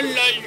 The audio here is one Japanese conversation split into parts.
con los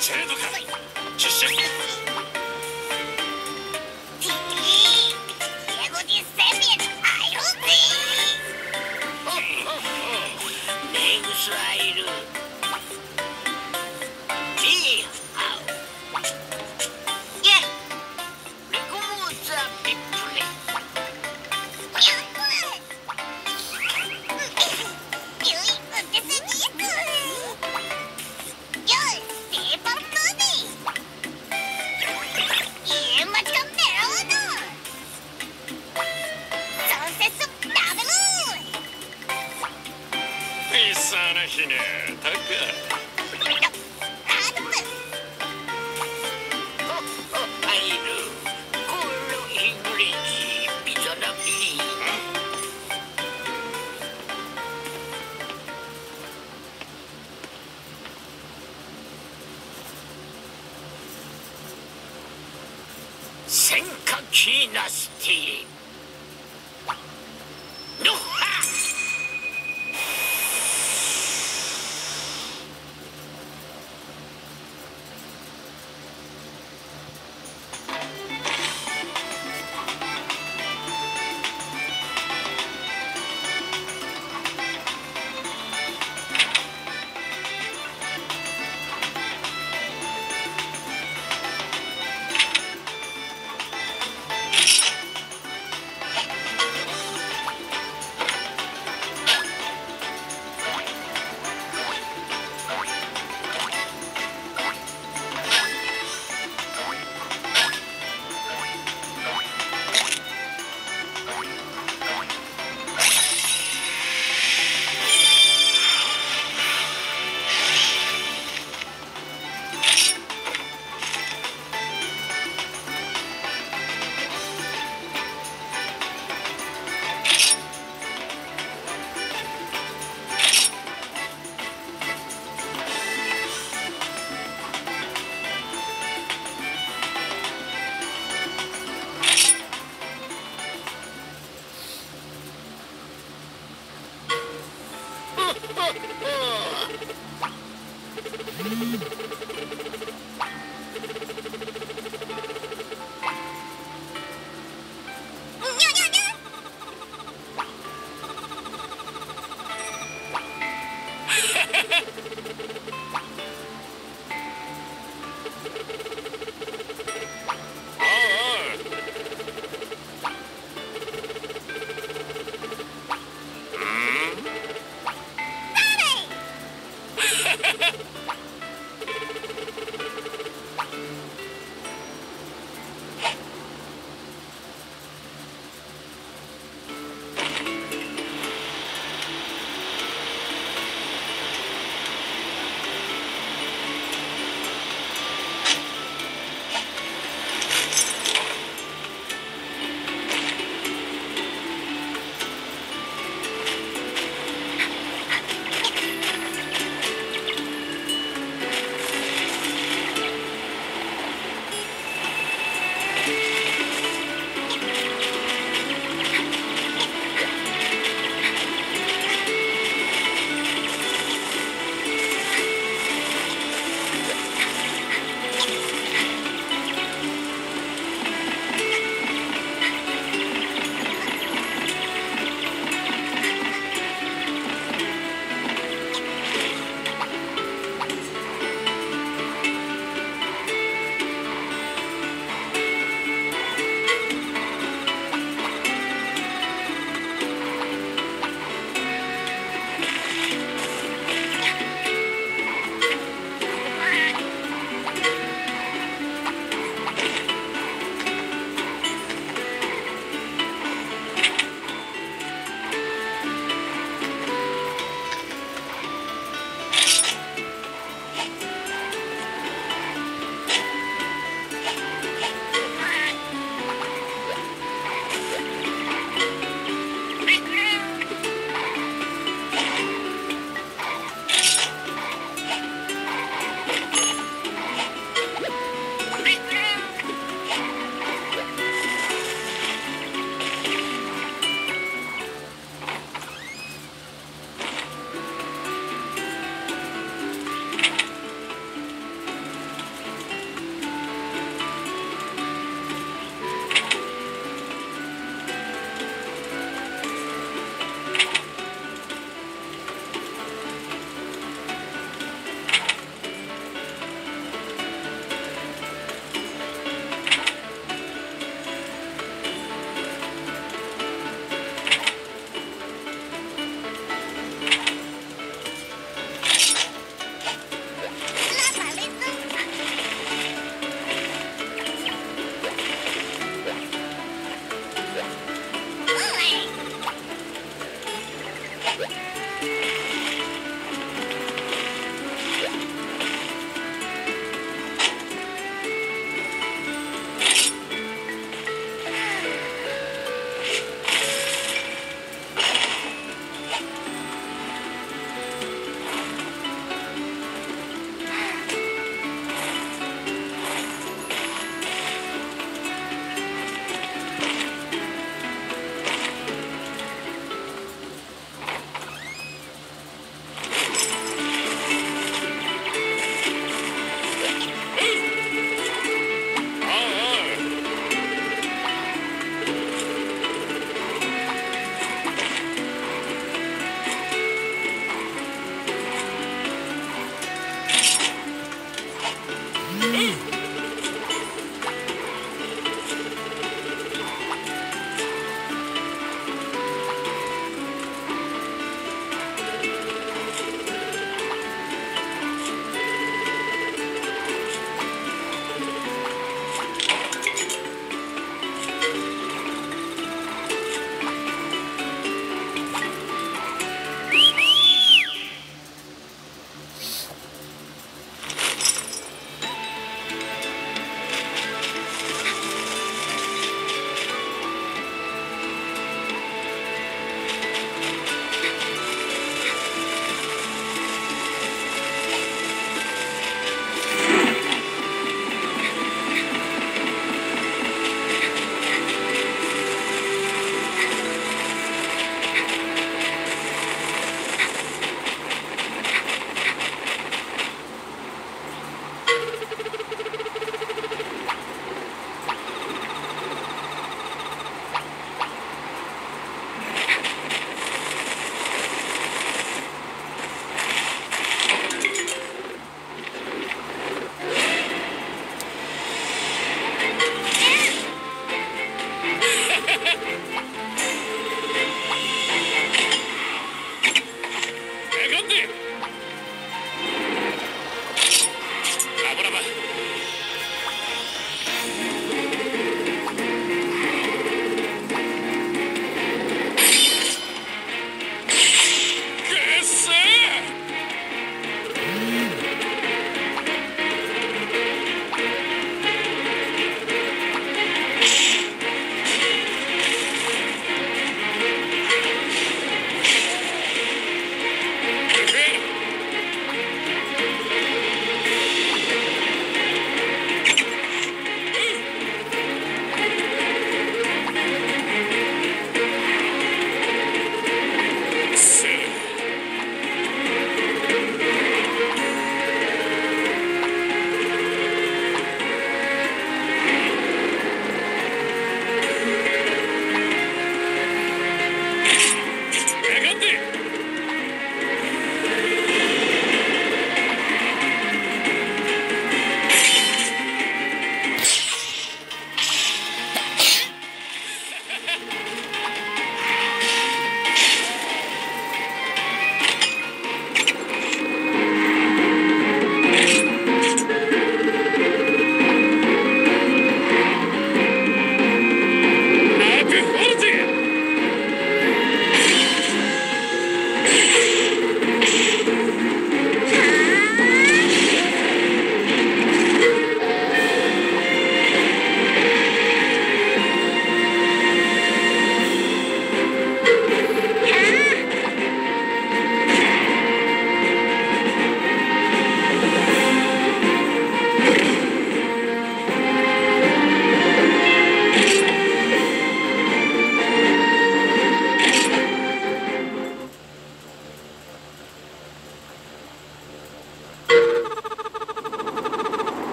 제도 가 주시 아이로지 어, 어, 어. 내 구수 아이로